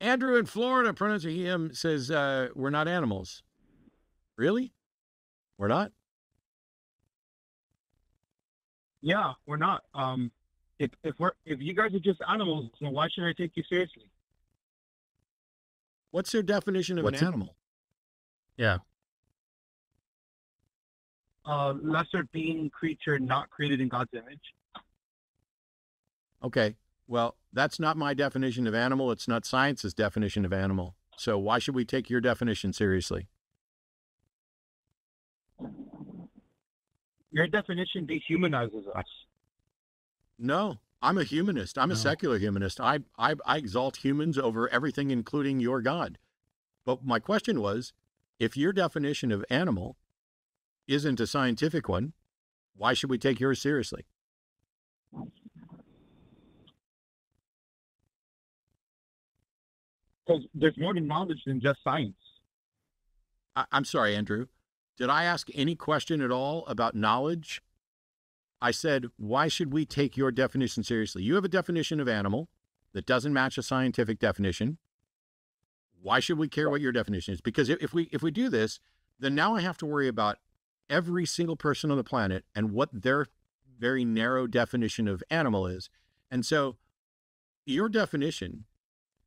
Andrew in Florida, pronouncing him, says uh, we're not animals. Really? We're not? Yeah, we're not. Um, if if we're if you guys are just animals, then why should I take you seriously? What's their definition of What's an it? animal? Yeah. Uh, lesser being, creature, not created in God's image. Okay. Well, that's not my definition of animal. It's not science's definition of animal. So why should we take your definition seriously? Your definition dehumanizes us. No, I'm a humanist. I'm a secular humanist. I, I I exalt humans over everything, including your God. But my question was, if your definition of animal isn't a scientific one, why should we take yours seriously? Because there's more to knowledge than just science. I, I'm sorry, Andrew. Did I ask any question at all about knowledge? I said, why should we take your definition seriously? You have a definition of animal that doesn't match a scientific definition. Why should we care what your definition is? Because if we if we do this, then now I have to worry about every single person on the planet and what their very narrow definition of animal is. And so your definition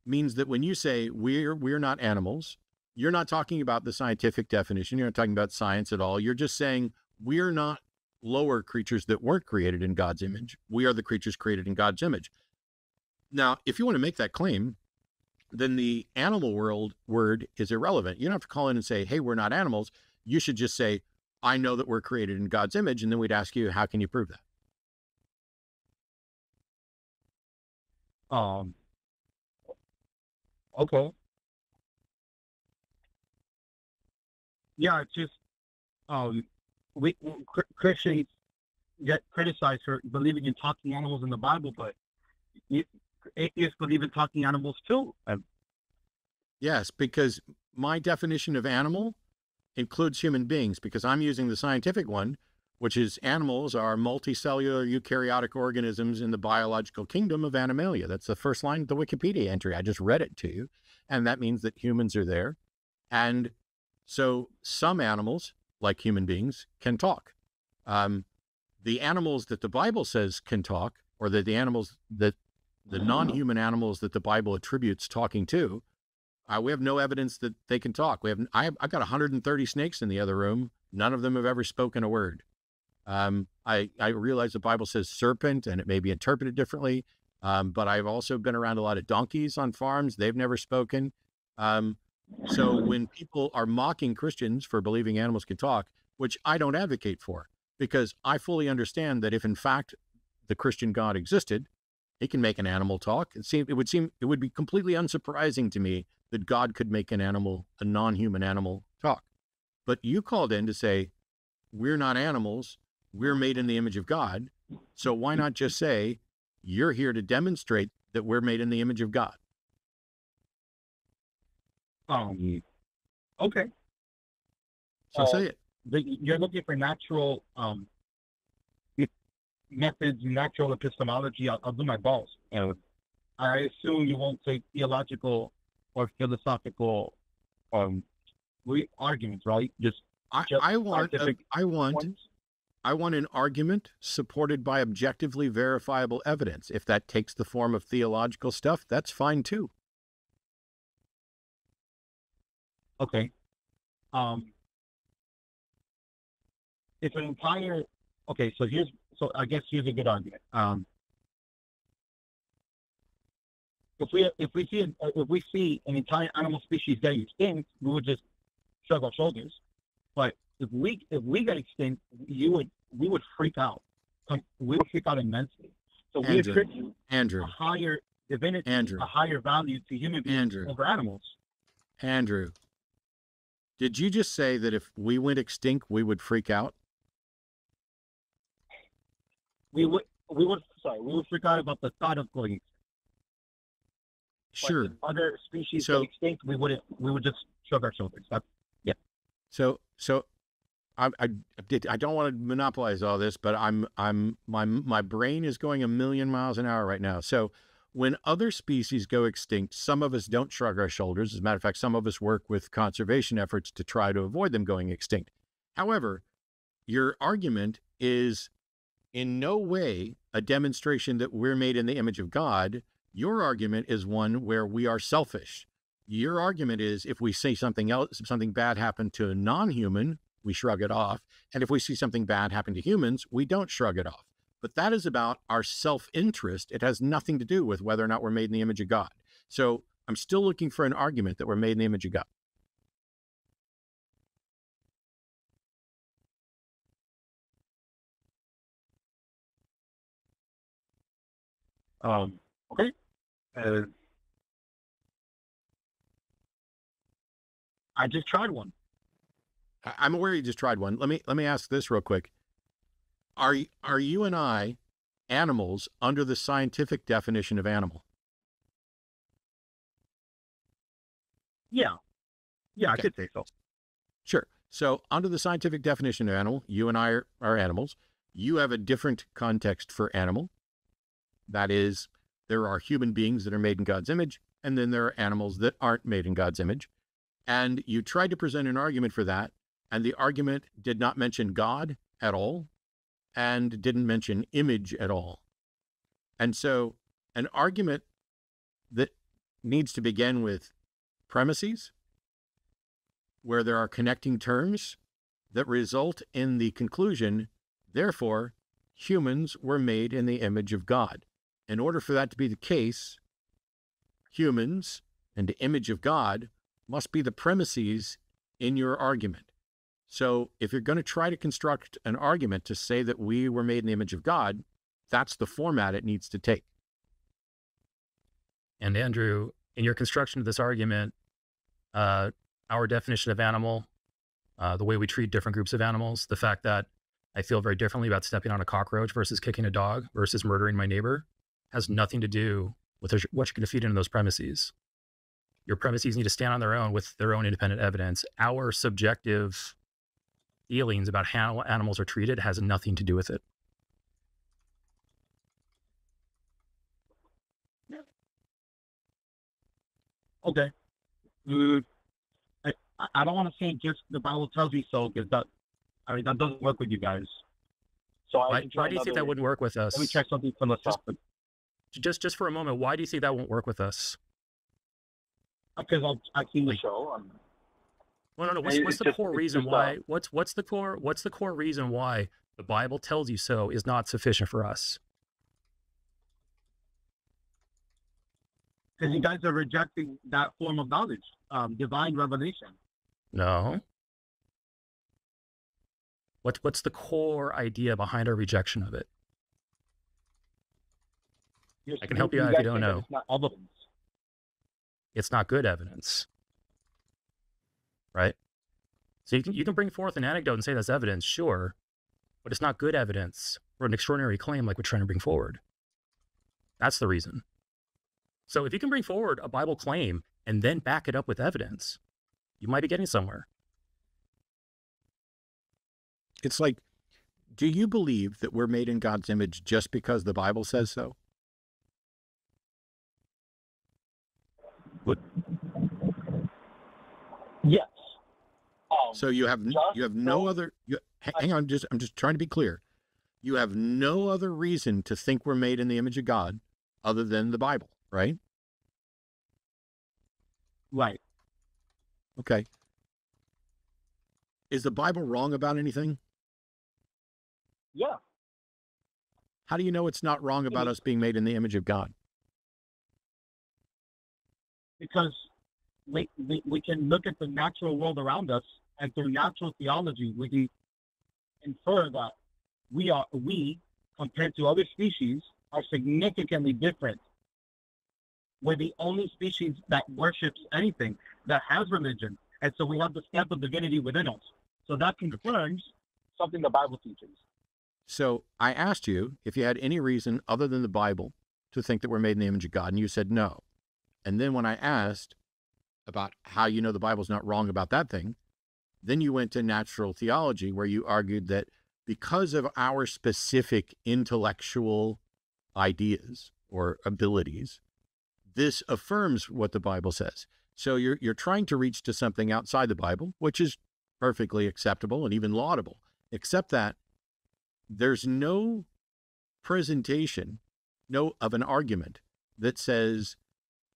means that when you say we're we're not animals, you're not talking about the scientific definition. You're not talking about science at all. You're just saying we're not lower creatures that weren't created in God's image. We are the creatures created in God's image. Now, if you want to make that claim, then the animal world word is irrelevant. You don't have to call in and say, hey, we're not animals. You should just say, I know that we're created in God's image. And then we'd ask you, how can you prove that? Um. Okay. Yeah, it's just um, we cr- Christians get criticized for believing in talking animals in the Bible, but you, atheists believe in talking animals too. And Yes, because my definition of animal includes human beings, because I'm using the scientific one, which is animals are multicellular eukaryotic organisms in the biological kingdom of Animalia. That's the first line of the Wikipedia entry. I just read it to you. And that means that humans are there. And so some animals, like human beings, can talk. Um, the animals that the Bible says can talk, or that the animals that the non-human animals that the Bible attributes talking to, uh, we have no evidence that they can talk. We have I have, I've got 130 snakes in the other room. None of them have ever spoken a word. Um, I I realize the Bible says serpent, and it may be interpreted differently. Um, but I've also been around a lot of donkeys on farms. They've never spoken. Um, so when people are mocking Christians for believing animals can talk, which I don't advocate for, because I fully understand that if in fact the Christian God existed, he can make an animal talk. It seem it would seem it would be completely unsurprising to me that God could make an animal, a non-human animal, talk. But you called in to say, we're not animals, we're made in the image of God. So why not just say, you're here to demonstrate that we're made in the image of God? um, okay, So Uh, say it. but you're looking for natural um methods, natural epistemology. I'll, I'll do my balls. Uh, I assume you won't take theological or philosophical um arguments, right? Just I, just I want a, scientific I want ones. I want an argument supported by objectively verifiable evidence. If that takes the form of theological stuff, that's fine too. Okay. Um, if an entire okay, so here's so I guess here's a good argument. Um, if we if we see if we see an entire animal species getting extinct, we would just shrug our shoulders. But if we if we get extinct, you would we would freak out. We would freak out immensely. So we Andrew, attribute Andrew, a higher divinity, Andrew. a higher value to human beings Andrew. over animals. Andrew. Did you just say that if we went extinct, we would freak out? We would we would sorry we would freak out about the thought of going extinct. Sure. if other species So- extinct, we wouldn't. We would just shrug our shoulders. That's So, so I, I, I don't want to monopolize all this, but I'm, I'm, my, my brain is going a million miles an hour right now. So, when other species go extinct, some of us don't shrug our shoulders. As a matter of fact, some of us work with conservation efforts to try to avoid them going extinct. However, your argument is in no way a demonstration that we're made in the image of God. Your argument is one where we are selfish. Your argument is if we say something else, something bad happened to a non human, we shrug it off. And if we see something bad happen to humans, we don't shrug it off. But that is about our self interest. It has nothing to do with whether or not we're made in the image of God. So I'm still looking for an argument that we're made in the image of God. Um, okay. Uh, I just tried one. I'm aware you just tried one. Let me let me ask this real quick. Are are you and I animals under the scientific definition of animal? Yeah. Yeah, Okay. I could say so. Sure. So under the scientific definition of animal, you and I are, are animals. You have a different context for animal. That is, there are human beings that are made in God's image, and then there are animals that aren't made in God's image. And you tried to present an argument for that, and the argument did not mention God at all and didn't mention image at all. And so an argument that needs to begin with premises, where there are connecting terms that result in the conclusion, therefore, humans were made in the image of God. In order for that to be the case, humans and the image of God must be the premises in your argument. So if you're going to try to construct an argument to say that we were made in the image of God, that's the format it needs to take. And Andrew, in your construction of this argument, uh, our definition of animal, uh, the way we treat different groups of animals, the fact that I feel very differently about stepping on a cockroach versus kicking a dog versus murdering my neighbor has nothing to do with what you're going to feed into those premises. Your premises need to stand on their own with their own independent evidence. Our subjective feelings about how animals are treated has nothing to do with it. Okay. Mm, I, I- don't want to say just the Bible tells me so because that, I mean, that doesn't work with you guys. So I Why, why do you think another that wouldn't work with us? Let me check something from philosophical Just, just for a moment, why do you think that won't work with us? because I've, I've seen the show. Um, Well, no, no. What's, what's the just- core reason just, uh, why? What's what's the core? What's the core reason why the Bible tells you so is not sufficient for us? because you guys are rejecting that form of knowledge, um, divine revelation. No. What's what's the core idea behind our rejection of it? You're- I can help you out if you don't know. It's not evidence. It's not good evidence, right? So you can you can bring forth an anecdote and say that's evidence, sure, but it's not good evidence for an extraordinary claim like we're trying to bring forward. That's the reason. So if you can bring forward a Bible claim and then back it up with evidence, you might be getting somewhere. It's like, do you believe that we're made in God's image just because the Bible says so? Yes. So you have you have no other. You, ha- hang on, just I'm just trying to be clear. You have no other reason to think we're made in the image of God other than the Bible, right? right. Okay. Is the Bible wrong about anything? Yeah. How do you know it's not wrong about us being made in the image of God? because we, we, we can look at the natural world around us and through natural theology we can infer that we are we compared to other species are significantly different. We're the only species that worships anything that has religion and so we have the stamp of divinity within us. So that confirms something the bible teaches. So I asked you if you had any reason other than the Bible to think that we're made in the image of God, and you said no. And then when I asked about how you know the Bible's not wrong about that thing, then you went to natural theology where you argued that because of our specific intellectual ideas or abilities, this affirms what the Bible says. So you're you're trying to reach to something outside the Bible, which is perfectly acceptable and even laudable, except that there's no presentation, no of an argument that says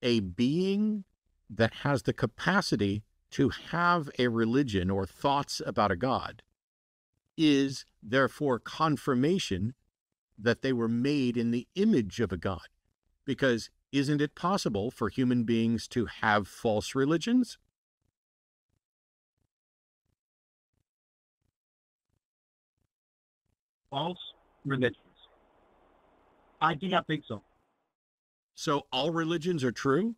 a being that has the capacity to have a religion or thoughts about a god is therefore confirmation that they were made in the image of a god. Because isn't it possible for human beings to have false religions? False religions. I do not think so. So all religions are true?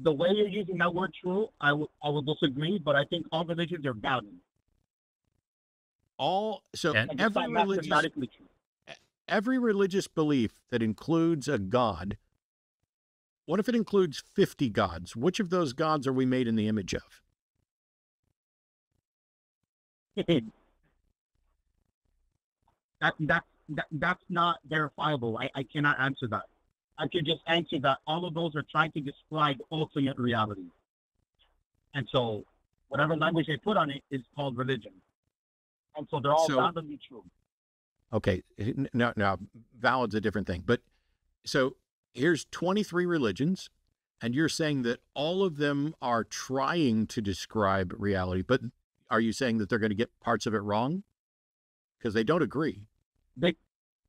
The way you're using that word true, I would I would disagree, but I think all religions are valid. All so And- every religious every religious belief that includes a god, what if it includes 50 gods? Which of those gods are we made in the image of? that that that that's not verifiable. I, I cannot answer that. I can just answer that all of those are trying to describe ultimate reality. And so whatever language they put on it is called religion. And so they're all So- validly true. Okay, now, now valid's a different thing. But so here's 23 religions, and you're saying that all of them are trying to describe reality, but are you saying that they're going to get parts of it wrong? Because they don't agree. They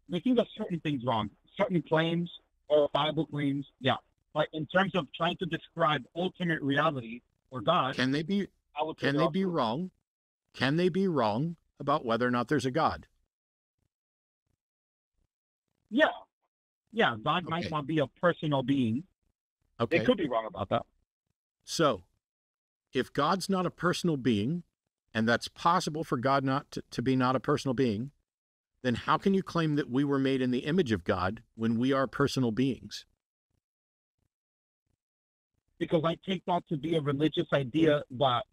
they can get certain things wrong. Certain claims or Bible claims, yeah. But in terms of trying to describe ultimate reality or God, Can they be can they be wrong? Can they be wrong about whether or not there's a God? Yeah. Yeah, God Okay. might not be a personal being. Okay. They could be wrong about that. So, if God's not a personal being, and that's possible for God not to, to be not a personal being, then how can you claim that we were made in the image of God when we are personal beings? because I take that to be a religious idea that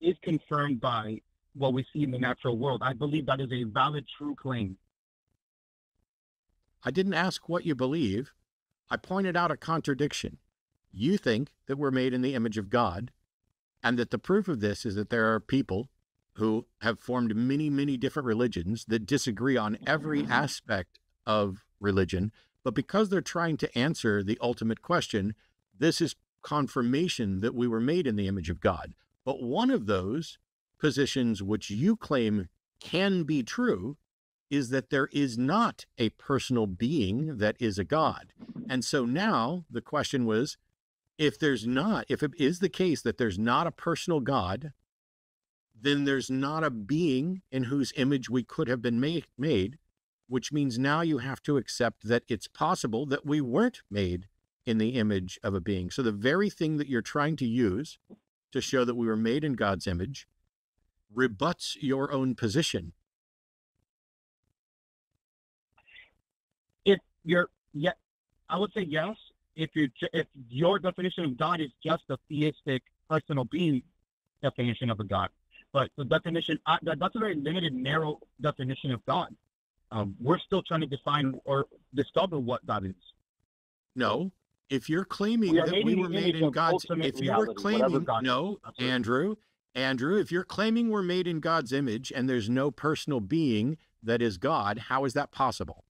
is confirmed by what we see in the natural world. I believe that is a valid, true claim. I didn't ask what you believe. I pointed out a contradiction. You think that we're made in the image of God, and that the proof of this is that there are people who have formed many, many different religions that disagree on every aspect of religion. But because they're trying to answer the ultimate question, this is confirmation that we were made in the image of God. But one of those positions which you claim can be true is that there is not a personal being that is a God. And so now the question was if there's not, if it is the case that there's not a personal God, then there's not a being in whose image we could have been made, made, which means now you have to accept that it's possible that we weren't made in the image of a being. So the very thing that you're trying to use to show that we were made in God's image rebuts your own position. If you're, yeah, I would say yes. If you if your definition of God is just a theistic personal being definition of a God, but the definition uh, that, that's a very limited, narrow definition of God. Um, we're still trying to define or discover what God is. No. If you're claiming We that we were made in God's, if you were claiming, no, Andrew, Andrew, if you're claiming we're made in God's image and there's no personal being that is God, how is that possible?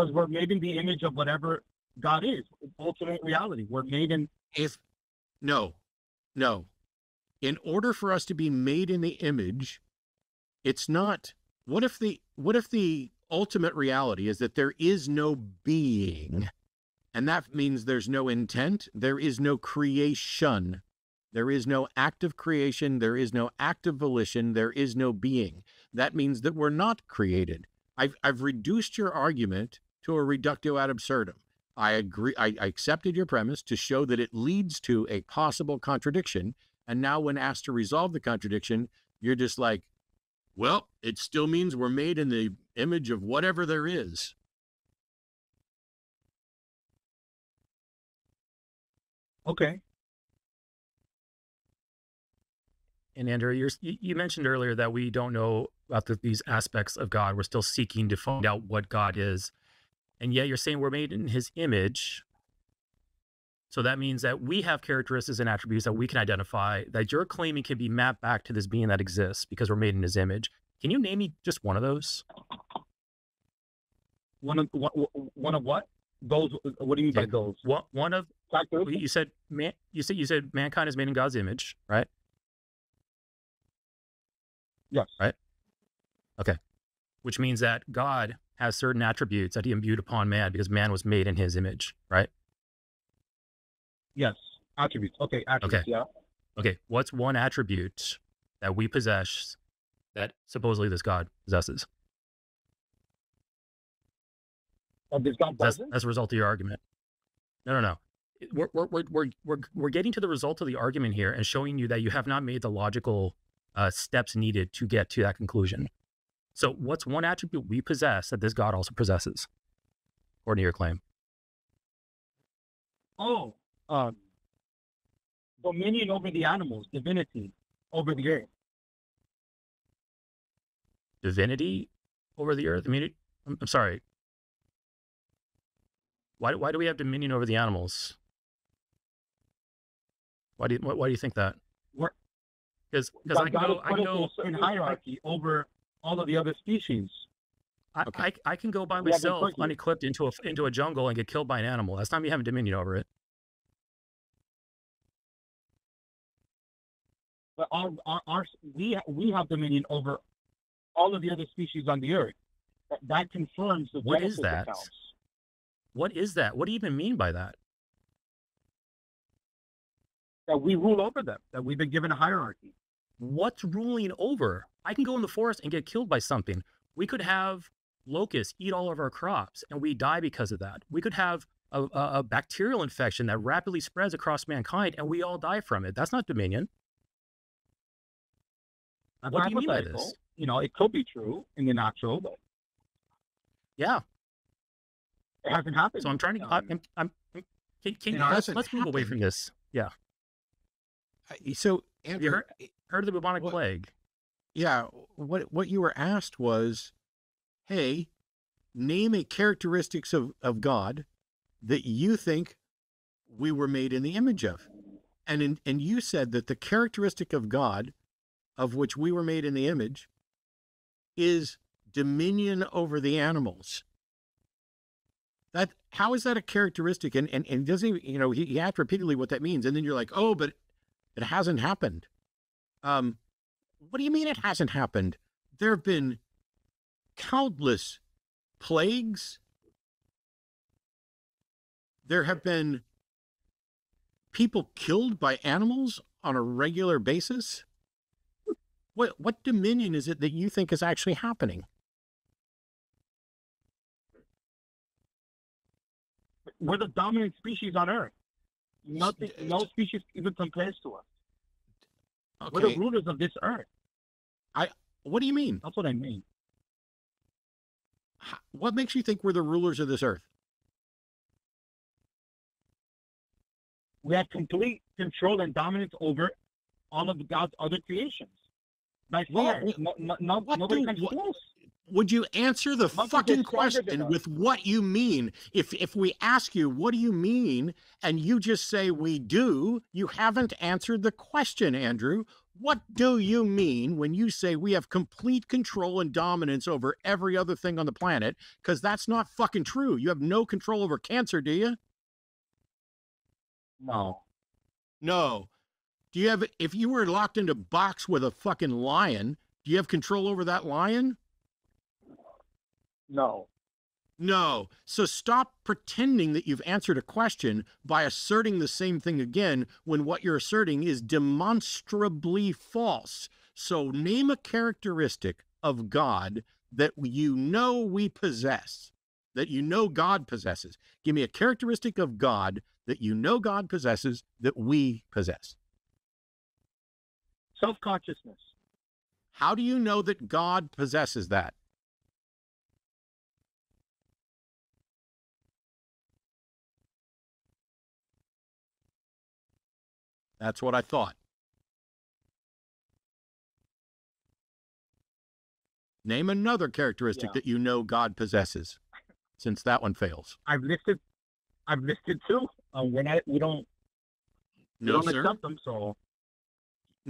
because we're made in the image of whatever God is, ultimate reality. We're made in If, no, no. In order for us to be made in the image, it's not, what if the, what if the ultimate reality is that there is no being? And that means there's no intent, there is no creation. There is no act of creation, there is no act of volition, there is no being. That means that we're not created. I've, I've reduced your argument to a reductio ad absurdum. I agree, I, I accepted your premise to show that it leads to a possible contradiction. And now, when asked to resolve the contradiction, you're just like, well, it still means we're made in the image of whatever there is. okay. And Andrew, you're, you you mentioned earlier that we don't know about the, these aspects of God. We're still seeking to find out what God is. and yet you're saying we're made in his image. So that means that we have characteristics and attributes that we can identify that you're claiming can be mapped back to this being that exists because we're made in his image. Can you name me just one of those? One of one, one of what? Those. What do you mean by Okay. those? One one of you said man you said you said mankind is made in God's image, right? Yes. Right. Okay. Which means that God has certain attributes that he imbued upon man because man was made in his image, right? Yes. Attributes. Okay. Attributes. Yeah. Okay, what's one attribute that we possess that supposedly this God possesses? Of this God That's, that's a result of your argument. No, no, no. We're, we're, we're, we're, we're, we're getting to the result of the argument here and showing you that you have not made the logical uh, steps needed to get to that conclusion. So, what's one attribute we possess that this God also possesses, according to your claim? Oh. Um. Dominion over the animals, divinity over the earth. Divinity over the earth? I mean, I'm, I'm sorry. Why, why do we have dominion over the animals? Why do you, why, why do you think that? We're- Because I can God go, I put can us in go, certain hierarchy over all of the other species. I, Okay. I, I can go by We myself unequipped into a into a jungle and get killed by an animal. That's not me having dominion over it. But our, our, our we we have dominion over all of the other species on the earth. That, that confirms the What is that? accounts. What is that? What do you even mean by that? That we rule over them. That we've been given a hierarchy. What's ruling over? I can go in the forest and get killed by something. We could have locusts eat all of our crops and we die because of that. We could have a, a, a bacterial infection that rapidly spreads across mankind and we all die from it. That's not dominion. That's What do you mean by this? You know, it could be true in the natural, but Yeah. it hasn't happened. So I'm trying to. Um, I'm. I'm, I'm can, can, you know, let's, let's move away from this. Yeah. Uh, So, Andrew, you heard, heard of the bubonic What- plague? yeah, what what you were asked was, hey, name a characteristics of, of God that you think we were made in the image of. And in, and you said that the characteristic of God of which we were made in the image is dominion over the animals. That how is that a characteristic? And and, and doesn't even, you know he, he asked repeatedly what that means, and then you're like, oh, but it hasn't happened. Um, what do you mean it hasn't happened? There have been countless plagues. There have been people killed by animals on a regular basis. What what dominion is it that you think is actually happening? We're the dominant species on Earth. Nothing, no species even compares to us. We're the rulers of this Earth. I. what do you mean? That's what I mean. What makes you think we're the rulers of this earth? We have complete control and dominance over all of God's other creations. Yeah, no, no, no, what nobody do- what-. Would you answer the fucking question with what you mean? If if we ask you what do you mean and you just say we do, you haven't answered the question, Andrew. What do you mean when you say we have complete control and dominance over every other thing on the planet? Because that's not fucking true. You have no control over cancer, do you? No. No. Do you have if you were locked into a box with a fucking lion, do you have control over that lion? No. No. So stop pretending that you've answered a question by asserting the same thing again when what you're asserting is demonstrably false. So name a characteristic of God that you know we possess, that you know God possesses. Give me a characteristic of God that you know God possesses that we possess. Self consciousness. How do you know that God possesses that? That's what I thought. Name another characteristic Yeah. that you know God possesses. since that one fails. I've listed, I've listed two. Uh, we're not, we don't, we No, don't sir. accept them. So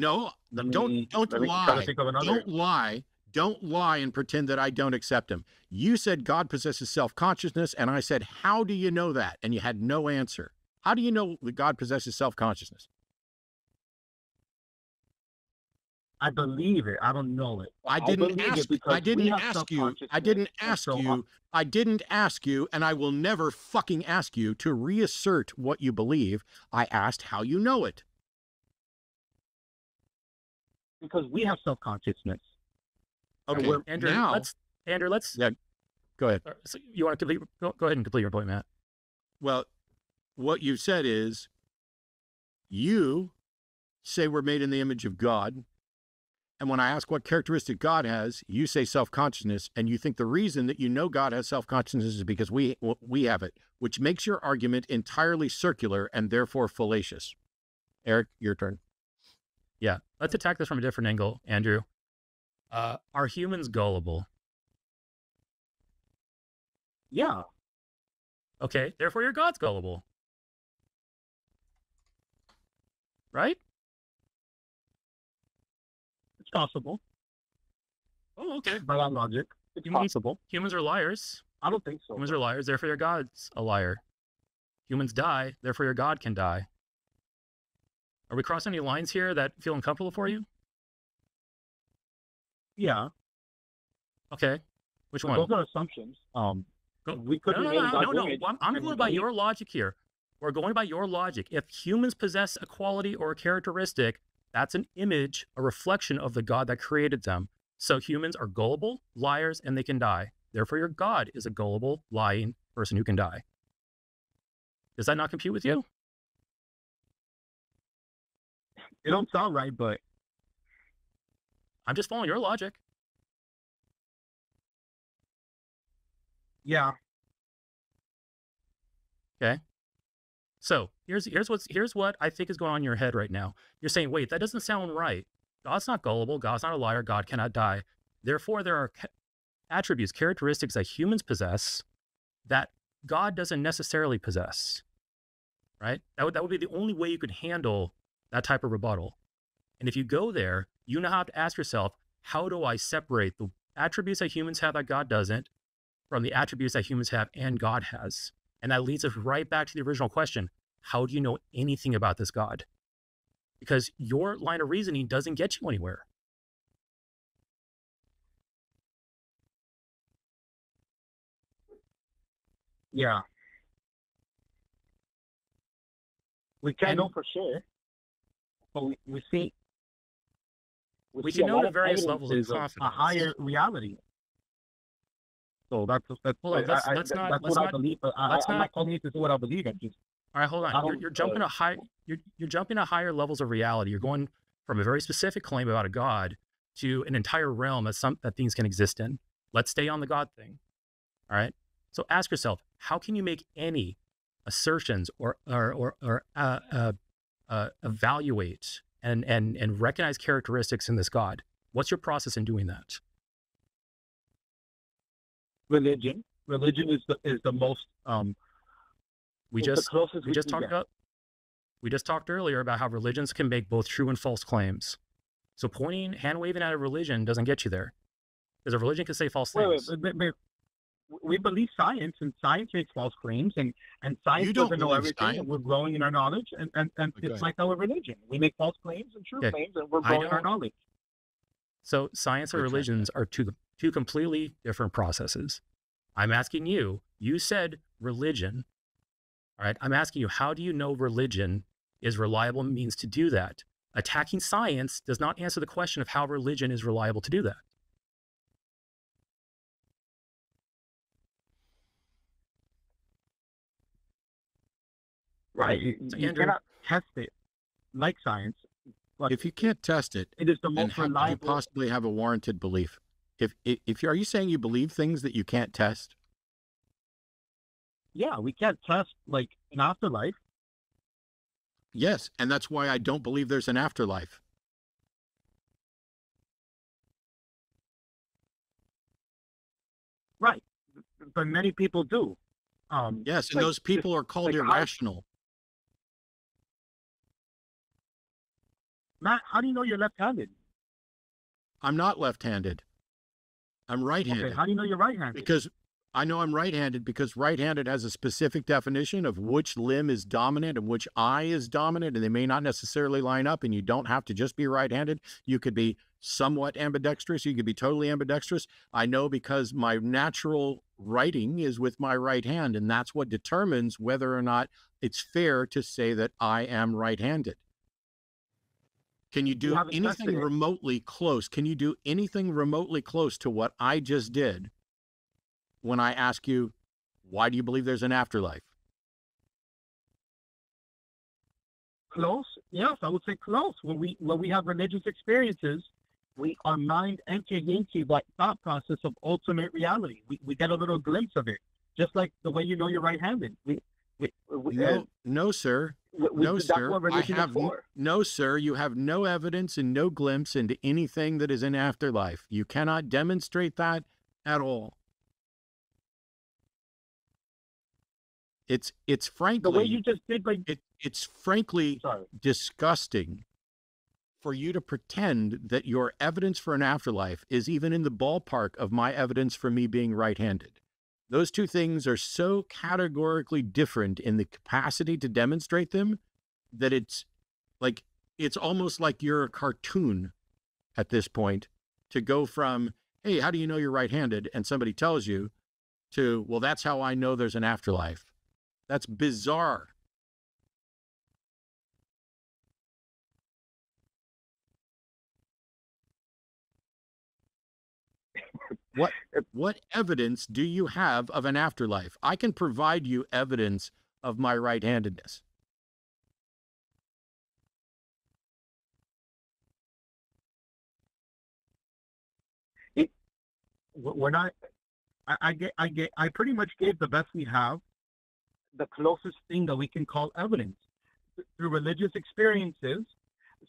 No, don't don't let me try to lie. think of another. Don't lie. Don't lie and pretend that I don't accept him. You said God possesses self consciousness, and I said, How do you know that? And you had no answer. How do you know that God possesses self consciousness? I believe it. I don't know it. I didn't ask. I didn't ask you. I didn't ask so you. I didn't ask you, and I will never fucking ask you to reassert what you believe. I asked how you know it. Because we have self consciousness. Okay, we're- Andrew, now let's Andrew, let's. Yeah. go ahead. uh, So you want to complete? Go, go ahead and complete your point, Matt. Well, what you said is you say we're made in the image of God. And when I ask what characteristic God has, you say self consciousness. And you think the reason that you know God has self consciousness is because we, we have it, which makes your argument entirely circular and therefore fallacious. Eric, your turn. Yeah, let's attack this from a different angle, Andrew. Uh, are humans gullible? Yeah. Okay, therefore your God's gullible. Right? It's possible. Oh, okay. By that logic. It's mean- possible. Humans are liars. I don't think so. Humans are liars, therefore your God's a liar. Humans die, therefore your God can die. Are we crossing any lines here that feel uncomfortable for you? Yeah. Okay. Which But one? Those are assumptions. Um, Go- we could no, no, no, no, no. I'm, I'm going by your logic here. We're going by your logic. If humans possess a quality or a characteristic, that's an image, a reflection of the God that created them. So humans are gullible, liars, and they can die. Therefore, your God is a gullible, lying person who can die. Does that not compute with you? It don't sound right, but I'm just following your logic. yeah. Okay. So here's here's what's here's what I think is going on in your head right now. You're saying, wait, that doesn't sound right. God's not gullible. God's not a liar. God cannot die. Therefore, there are attributes, characteristics that humans possess that God doesn't necessarily possess. Right? That would that would be the only way you could handle that type of rebuttal. And if you go there, you now have to ask yourself, how do I separate the attributes that humans have that God doesn't from the attributes that humans have and God has? And that leads us right back to the original question How do you know anything about this God? Because your line of reasoning doesn't get you anywhere. Yeah. We can't And- know for sure, but we, we see. We see can know the various levels of evidences a higher reality. So that's that's Hold on, I- let's- I- let's that- not- that's let's what I not- believe. But I, let's I, I'm not- not you this is what I believe. I'm just All right, hold on. You're, you're jumping uh, to high. You're you're jumping to higher levels of reality. You're going from a very specific claim about a God to an entire realm that some that things can exist in. Let's stay on the God thing. All right. So ask yourself, how can you make any assertions or or or, or uh, uh, uh, evaluate and and and recognize characteristics in this God? What's your process in doing that? religion. Religion is the is the most um. We just closest we just talked about we just talked earlier about how religions can make both true and false claims. So pointing, hand waving at a religion doesn't get you there, because a religion can say false Wait, wait, things. but, but we believe science, and science makes false claims, and and science You don't doesn't know everything. science. And we're growing in our knowledge, and and, and Okay. it's like our religion. We make false claims and true Okay. claims, and we're I growing our knowledge. So science and religions are two two completely different processes. I'm asking you. You said religion. All right. I'm asking you, how do you know religion is reliable means to do that? Attacking science does not answer the question of how religion is reliable to do that. Right. You, So, you Andrew- cannot test it like science. But If you can't test it, it is the then most how could you reliable. possibly have a warranted belief? If if, if you are you saying you believe things that you can't test? yeah, we can't test like an afterlife. Yes, and that's why I don't believe there's an afterlife. Right. but many people do. Um, Yes, and like, those just- people are called like how- irrational. Matt, how do you know you're left-handed? I'm not left-handed. I'm right-handed. Okay, how do you know you're right-handed? because I know I'm right-handed because right-handed has a specific definition of which limb is dominant and which eye is dominant, and they may not necessarily line up. And you don't have to just be right-handed. You could be somewhat ambidextrous. You could be totally ambidextrous. I know because my natural writing is with my right hand, and that's what determines whether or not it's fair to say that I am right-handed. Can you do haven't anything remotely close? Can you do anything remotely close to what I just did when I ask you, why do you believe there's an afterlife? Close? Yes, I would say close. When we when we have religious experiences, we our mind enters into like thought process of ultimate reality. We we get a little glimpse of it, just like the way you know you're right-handed. We we, we, No, uh, no, sir. we, No, sir. I have no, sir. You have no evidence and no glimpse into anything that is in afterlife. You cannot demonstrate that at all. It's it's frankly The way you just did, like it, it's frankly sorry, disgusting for you to pretend that your evidence for an afterlife is even in the ballpark of my evidence for me being right handed. Those two things are so categorically different in the capacity to demonstrate them that it's like, it's almost like you're a cartoon at this point to go from, hey, how do you know you're right handed? And somebody tells you, to, well, that's how I know there's an afterlife. That's bizarre. What what evidence do you have of an afterlife? I can provide you evidence of my right-handedness. we're we're not. I, I get, I get, I pretty much gave the best we have, the closest thing that we can call evidence Th- through religious experiences,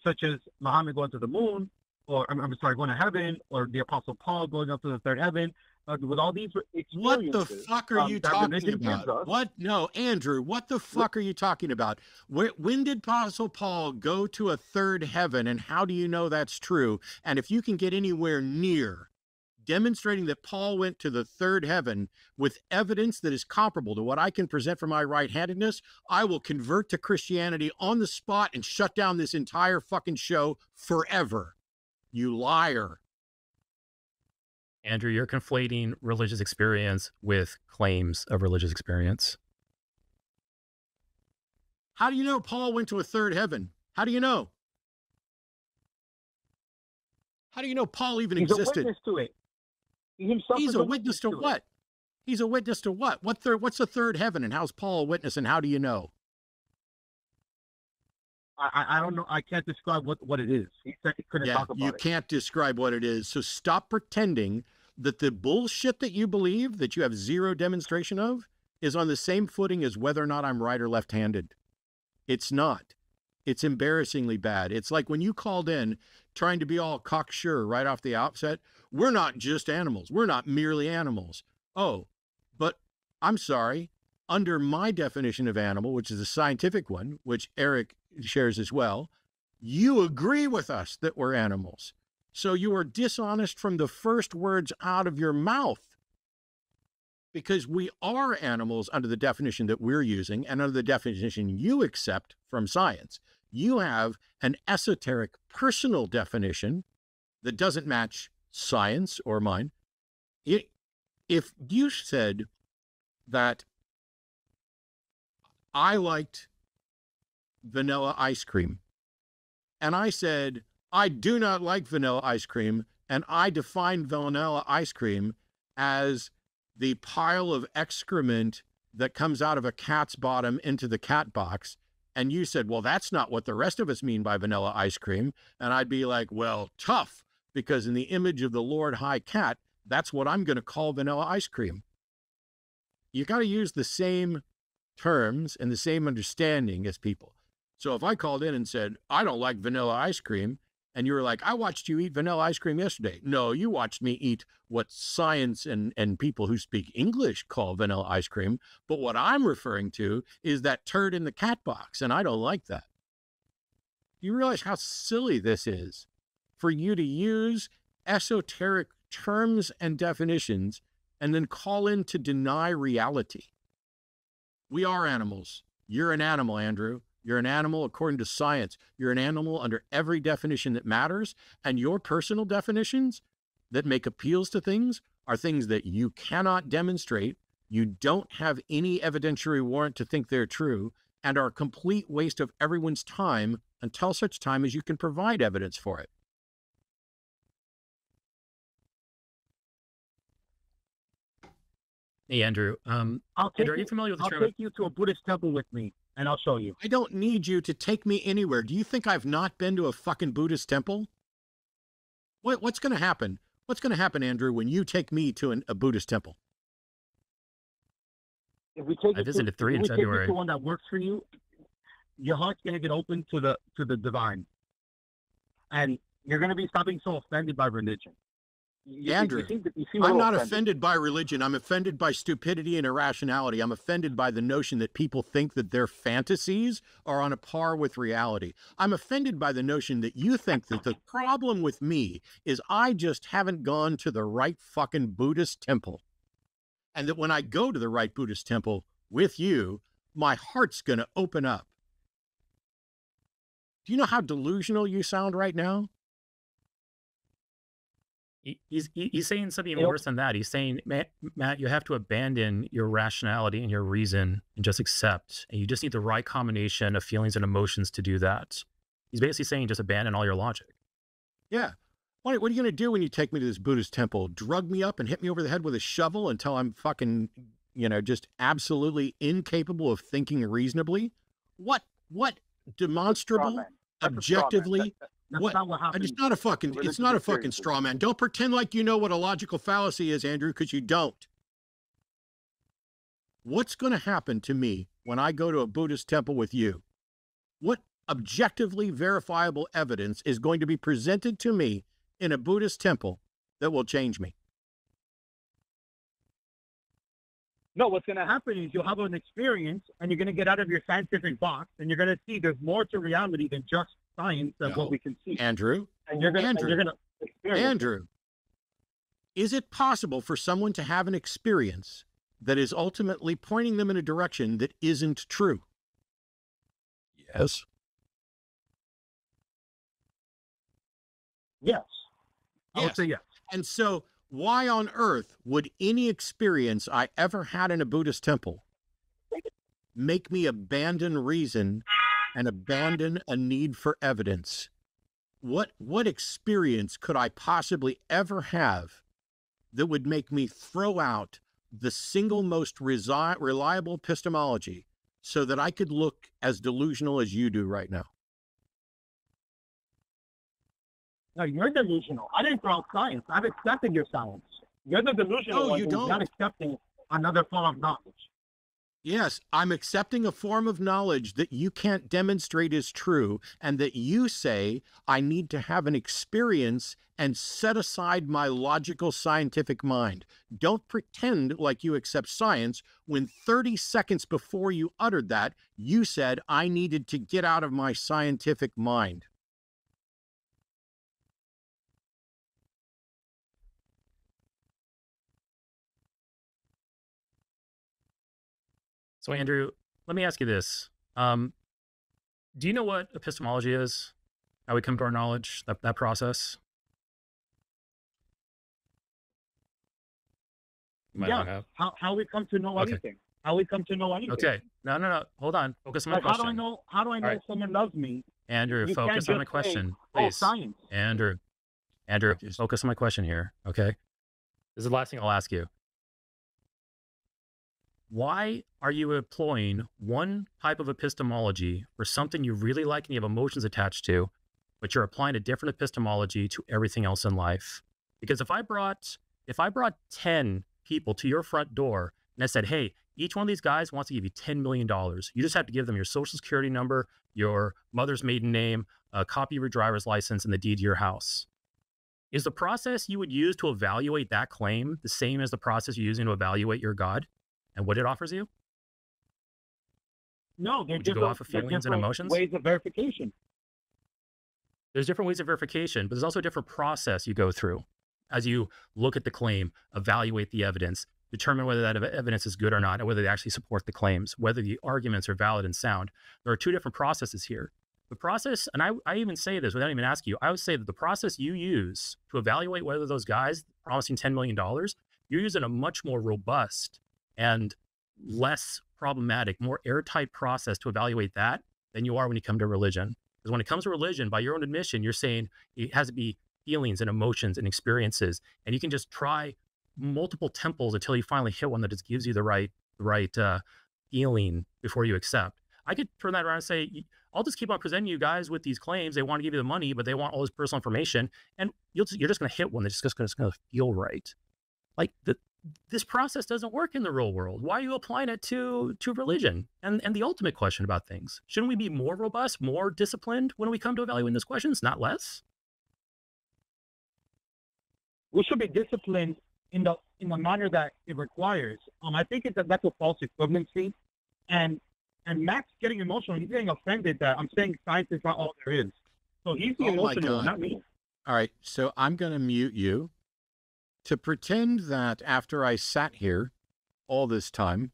such as Muhammad going to the moon, or I'm, I'm sorry, going to heaven, or the Apostle Paul going up to the third heaven. Uh, with all these re- What the fuck are um, you talking about? What? No, Andrew, what the fuck are you talking about? Where, when did Apostle Paul go to a third heaven and how do you know that's true? And if you can get anywhere near demonstrating that Paul went to the third heaven with evidence that is comparable to what I can present for my right handedness, I will convert to Christianity on the spot and shut down this entire fucking show forever. You liar. Andrew, you're conflating religious experience with claims of religious experience. How do you know Paul went to a third heaven? How do you know? How do you know Paul even he's a existed? witness to it. He himself He's is a witness to it. what? He's a witness to what? What third? What's the third heaven, and how's Paul a witness? And how do you know? I, I, don't know. I can't describe what, what it is. He said he couldn't Yeah, talk about you it. can't describe what it is. So stop pretending that the bullshit that you believe that you have zero demonstration of is on the same footing as whether or not I'm right or left-handed. It's not. It's embarrassingly bad. It's like when you called in trying to be all cocksure right off the outset. We're not just animals. We're not merely animals. Oh, but I'm sorry. Under my definition of animal, which is a scientific one, which Eric shares as well, you agree with us that we're animals. So you are dishonest from the first words out of your mouth. Because we are animals under the definition that we're using and under the definition you accept from science. You have an esoteric personal definition that doesn't match science or mine. It, if you said that I liked vanilla ice cream, and I said, I do not like vanilla ice cream, and I defined vanilla ice cream as the pile of excrement that comes out of a cat's bottom into the cat box. And you said, well, that's not what the rest of us mean by vanilla ice cream. And I'd be like, well, tough, because in the image of the Lord High Cat, that's what I'm going to call vanilla ice cream. You got to use the same terms and the same understanding as people. So if I called in and said, I don't like vanilla ice cream, and you were like, I watched you eat vanilla ice cream yesterday. No, you watched me eat what science and, and people who speak English call vanilla ice cream. But what I'm referring to is that turd in the cat box, and I don't like that. Do You realize how silly this is for you to use esoteric terms and definitions and then call in to deny reality. We are animals. You're an animal, Andrew. You're an animal according to science. You're an animal under every definition that matters. And your personal definitions that make appeals to things are things that you cannot demonstrate. You don't have any evidentiary warrant to think they're true and are a complete waste of everyone's time until such time as you can provide evidence for it. Hey, Andrew. Um, I'll take Andrew, are you you, familiar with the I'll term? take you to a Buddhist temple with me, and I'll show you. I don't need you to take me anywhere. Do you think I've not been to a fucking Buddhist temple? What, what's going to happen? What's going to happen, Andrew, when you take me to an, a Buddhist temple? If we take I visited to, three if in we take you February. to one that works for you, your heart's gonna get open to the to the divine, and you're gonna be stopping so offended by religion. You, Andrew, you seem to- you seem a I'm not offended by religion. I'm offended by stupidity and irrationality. I'm offended by the notion that people think that their fantasies are on a par with reality. I'm offended by the notion that you think that the problem with me is I just haven't gone to the right fucking Buddhist temple. And that when I go to the right Buddhist temple with you, my heart's going to open up. Do you know how delusional you sound right now? He- He's he's saying something even Yep. worse than that. He's saying, Matt, Matt, you have to abandon your rationality and your reason and just accept. And you just need the right combination of feelings and emotions to do that. He's basically saying just abandon all your logic. Yeah. What, what are you going to do when you take me to this Buddhist temple? Drug me up and hit me over the head with a shovel until I'm fucking, you know, just absolutely incapable of thinking reasonably? What, what demonstrable, Straw. That's a straw man. objectively? That- That's what- not what And it's not a fucking, it's not a fucking straw man. Don't pretend like you know what a logical fallacy is, Andrew, because you don't. What's going to happen to me when I go to a Buddhist temple with you? What objectively verifiable evidence is going to be presented to me in a Buddhist temple that will change me? No, what's going to happen is you'll have an experience and you're going to get out of your scientific box and you're going to see there's more to reality than just science and No. what we can see. Andrew, And you're going to Andrew. you're going to experience. Andrew, is it possible for someone to have an experience that is ultimately pointing them in a direction that isn't true? Yes. Yes. I would say yes. And so, why on earth would any experience I ever had in a Buddhist temple make me abandon reason and abandon a need for evidence? What what experience could I possibly ever have that would make me throw out the single most resi- reliable epistemology so that I could look as delusional as you do right now? No, you're delusional. I didn't throw out science. I've accepted your science. You're the delusional No, one you who's not don't. accepting another form of knowledge. Yes, I'm accepting a form of knowledge that you can't demonstrate is true, and that you say I need to have an experience and set aside my logical scientific mind. Don't pretend like you accept science when 30 seconds before you uttered that, you said I needed to get out of my scientific mind. So, Andrew, let me ask you this: um, Do you know what epistemology is? How we come to our knowledge? That that process? Might yeah. How, how we come to know Okay. anything? How we come to know anything? Okay. No, no, no. Hold on. Focus on my Like, how do I know? How do I know right. if someone loves me? Andrew, You focus on my just say, question, Oh, please. science. Andrew, Andrew, focus on my question here. Okay. This is the last thing I'll ask you. Why are you employing one type of epistemology for something you really like and you have emotions attached to, but you're applying a different epistemology to everything else in life? Because if I brought if I brought 10 people to your front door and I said, "Hey, Each one of these guys wants to give you $10 million. You just have to give them your social security number, your mother's maiden name, a copy of your driver's license, and the deed to your house. Is the process you would use to evaluate that claim the same as the process you're using to evaluate your God and what it offers you? No, they're Would you go different, off of feelings and emotions? Ways of verification. There's different ways of verification, but there's also a different process you go through as you look at the claim, evaluate the evidence, determine whether that evidence is good or not, and whether they actually support the claims, whether the arguments are valid and sound. There are two different processes here. The process, and I, I even say this without even asking you, I would say that the process you use to evaluate whether those guys promising $10 million, you're using a much more robust and less problematic, more airtight process to evaluate that than you are when you come to religion. Because when it comes to religion, by your own admission, you're saying it has to be feelings and emotions and experiences, and you can just try multiple temples until you finally hit one that just gives you the right the right uh, feeling before you accept. I could turn that around and say, I'll just keep on presenting you guys with these claims. They want to give you the money, but they want all this personal information, and you'll just, you're just going to hit one that's just going to feel right. Like the, this process doesn't work in the real world. Why are you applying it to to religion? And and the ultimate question about things: shouldn't we be more robust, more disciplined when we come to evaluating those questions, not less? we should be disciplined in the in the manner that it requires. Um, I think it's that that's a false equivalency, and and Matt's getting emotional. He's getting offended that I'm saying science is not all there is. So he's the Oh my emotional, not me. All right, so I'm going to mute you to pretend that after I sat here all this time,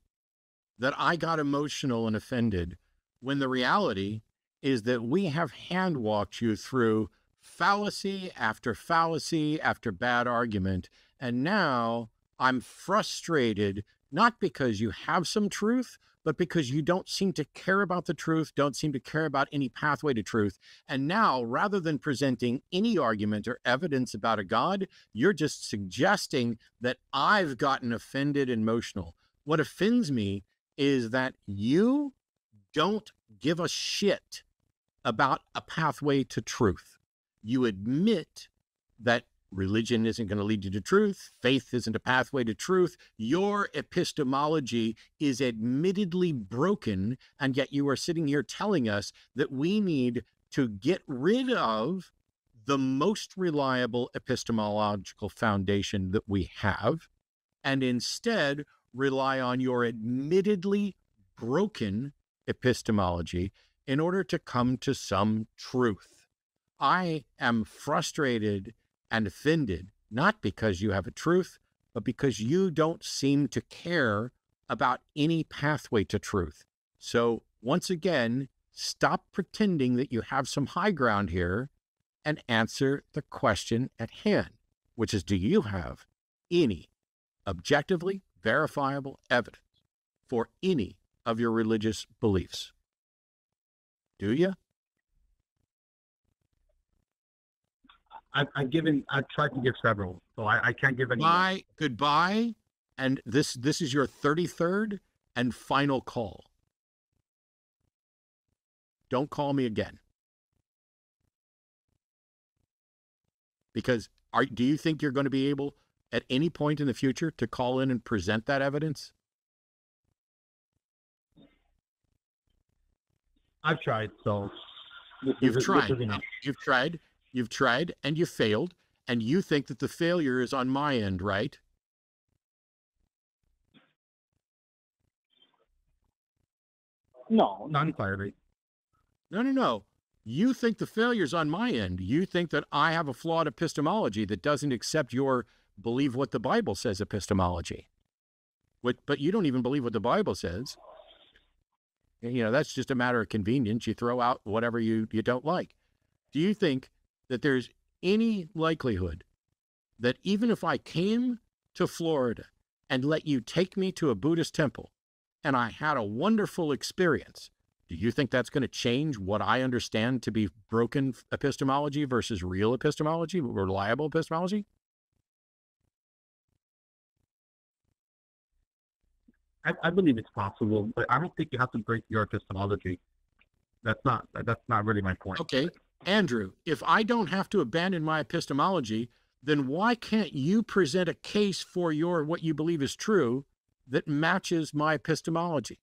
that I got emotional and offended, when the reality is that we have hand walked you through fallacy after fallacy after bad argument. And now I'm frustrated, not because you have some truth, but because you don't seem to care about the truth, don't seem to care about any pathway to truth. And now, rather than presenting any argument or evidence about a God, you're just suggesting that I've gotten offended and emotional. What offends me is that you don't give a shit about a pathway to truth. You admit that religion isn't going to lead you to truth, faith isn't a pathway to truth. Your epistemology is admittedly broken, and yet you are sitting here telling us that we need to get rid of the most reliable epistemological foundation that we have and instead rely on your admittedly broken epistemology in order to come to some truth. I am frustrated and offended, not because you have a truth, but because you don't seem to care about any pathway to truth. So, once again, stop pretending that you have some high ground here and answer the question at hand, which is Do you have any objectively verifiable evidence for any of your religious beliefs? Do you? I've, I've given, I've tried to give several, so I, I can't give any. Bye, goodbye, and this this is your 33rd and final call. Don't call me again. Because are do you think you're going to be able at any point in the future to call in and present that evidence? I've tried, so You've tried. You've tried, you've tried, and you failed, and you think that the failure is on my end, right? No, not entirely. No, no, no. You think the failure's on my end. You think that I have a flawed epistemology that doesn't accept your believe what the Bible says epistemology. What, but you don't even believe what the Bible says. You know, that's just a matter of convenience. You throw out whatever you, you don't like. Do you think that there's any likelihood that even if I came to Florida and let you take me to a Buddhist temple and I had a wonderful experience, do you think that's going to change what I understand to be broken epistemology versus real epistemology, reliable epistemology? I, I believe it's possible, but I don't think you have to break your epistemology. That's not that's not really my point. Okay, Andrew, if I don't have to abandon my epistemology, then why can't you present a case for your what you believe is true that matches my epistemology.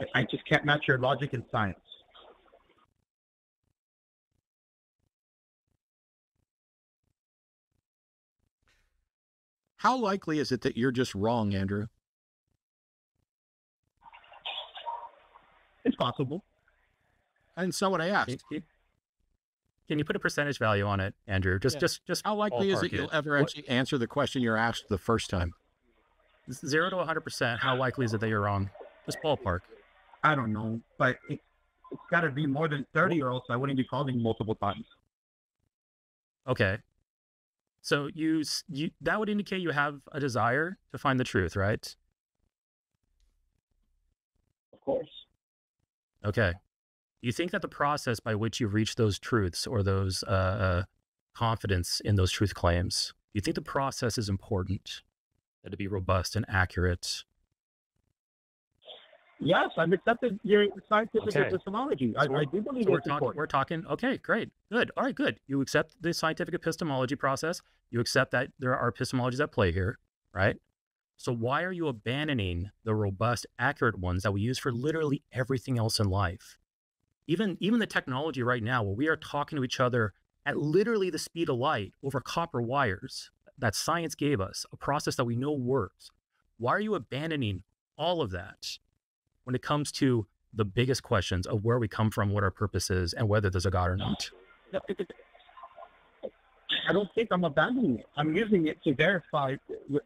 I, I just can't match your logic and science. How likely is it that you're just wrong, Andrew? It's possible. And so what I asked. Can you, put a percentage value on it, Andrew? Just, Yeah. just, just How likely is ballpark it you'll it. ever What- actually answer the question you're asked the first time? zero to 100%? How likely is it that you're wrong? Just ballpark. I don't know, but it, it's got to be more than 30 or else I wouldn't be calling multiple times. Okay. So you, you that would indicate you have a desire to find the truth, right? Of course. Okay. You think that the process by which you reach those truths or those uh, uh, confidence in those truth claims, you think the process is important, that it be robust and accurate? Yes, I've accepted your scientific Okay. epistemology. I, So I we're- do believe So we're important. We're talking. Okay, great, good. All right, good. You accept the scientific epistemology process. You accept that there are epistemologies at play here, right? So why are you abandoning the robust, accurate ones that we use for literally everything else in life? Even even the technology right now, where we are talking to each other at literally the speed of light over copper wires that science gave us, a process that we know works. Why are you abandoning all of that when it comes to the biggest questions of where we come from, what our purpose is, and whether there's a God or not. No, it- it- I don't think I'm abandoning it. I'm using it to verify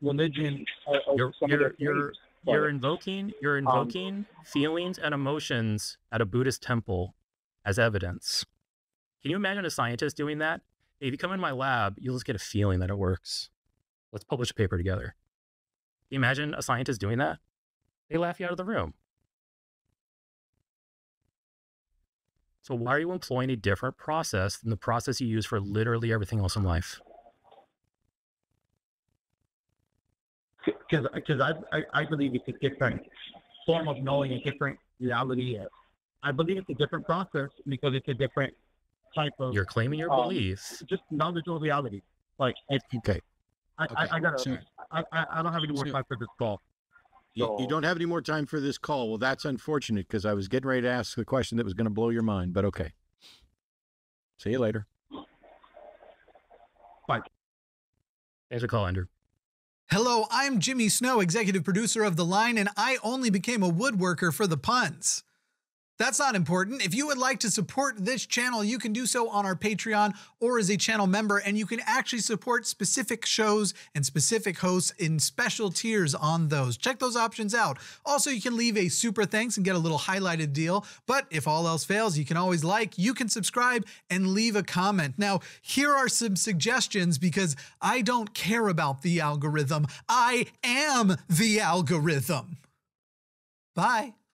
religion uh, or, or You're- some you're- of their you're- beliefs. But You're invoking you're Um, invoking feelings and emotions at a Buddhist temple as evidence. Can you imagine a scientist doing that? Hey, if you come in my lab, you'll just get a feeling that it works. Let's publish a paper together. Can you imagine a scientist doing that? They laugh you out of the room. So why are you employing a different process than the process you use for literally everything else in life? Because because I, I I believe it's a different form of knowing a different reality. I believe it's a different process because it's a different type of You're claiming your Um, belief. just knowledge of reality. Like it, Okay. I, Okay. I, I gotta So- I, I I don't have any more So- time for this call. You, you don't have any more time for this call. Well, that's unfortunate because I was getting ready to ask the question that was going to blow your mind, but okay. See you later. Bye. Thanks for calling, Andrew. Hello, I'm Jimmy Snow, executive producer of The Line, and I only became a woodworker for the puns. That's not important. If you would like to support this channel, you can do so on our Patreon or as a channel member, and you can actually support specific shows and specific hosts in special tiers on those. Check those options out. Also, you can leave a super thanks and get a little highlighted deal. But if all else fails, you can always like, you can subscribe, and leave a comment. Now, here are some suggestions because I don't care about the algorithm. I am the algorithm. Bye.